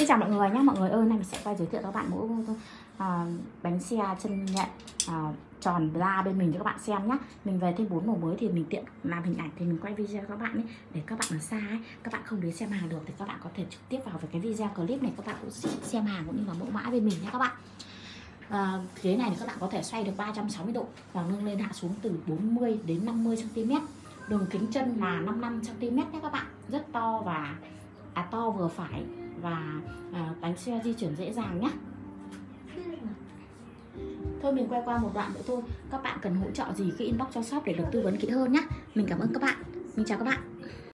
Xin chào mọi người nhé mọi người ơi nay mình sẽ quay giới thiệu các bạn mẫu à, ờ, bánh xe chân nhện à, tròn la bên mình cho các bạn xem nhé mình về thêm bốn màu mới thì mình tiện làm hình ảnh thì mình quay video các bạn ấy để các bạn ở xa ấy các bạn không đến xem hàng được thì các bạn có thể trực tiếp vào với cái video clip này các bạn cũng xem hàng cũng như là mẫu mã bên mình nhé các bạn. À, ghế này thì các bạn có thể xoay được 360 độ và nâng lên hạ xuống từ 40 đến 50 cm đường kính chân là 55 cm nhé các bạn rất to và to vừa phải và à, bánh xe di chuyển dễ dàng nhé Thôi mình quay qua một đoạn nữa thôi. Các bạn cần hỗ trợ gì cứ inbox cho shop để được tư vấn kỹ hơn nhé Mình cảm ơn các bạn. Mình chào các bạn.